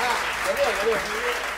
啊有六有六十一